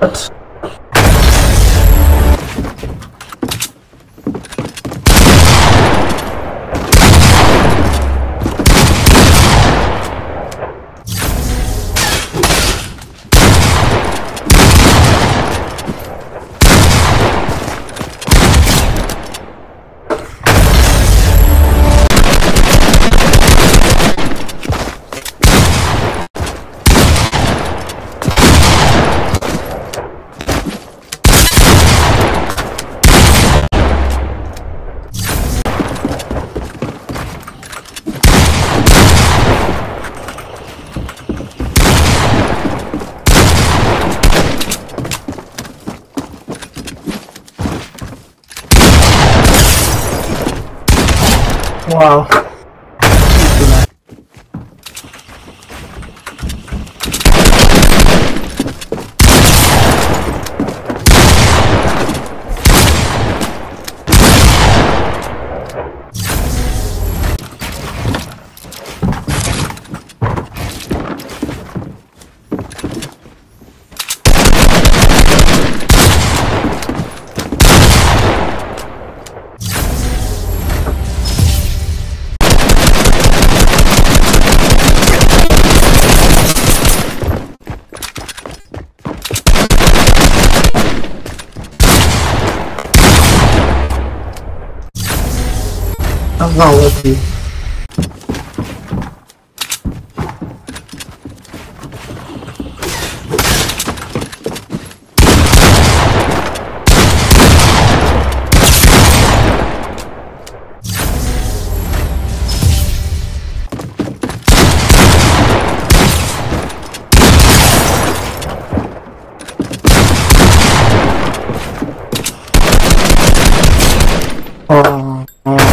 What? Wow. I'm not you. Oh, oh.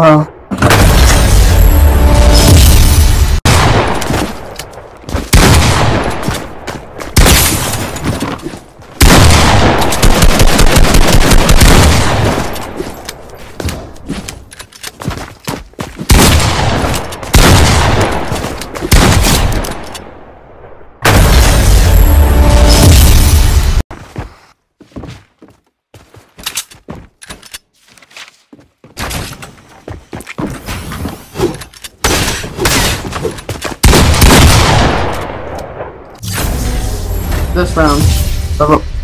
Oh. This round.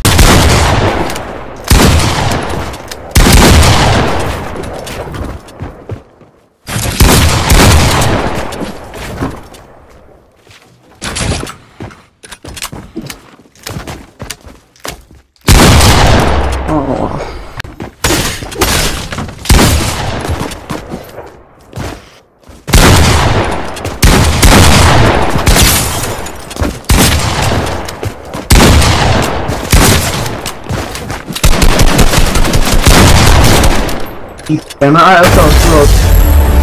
Damn, I also close.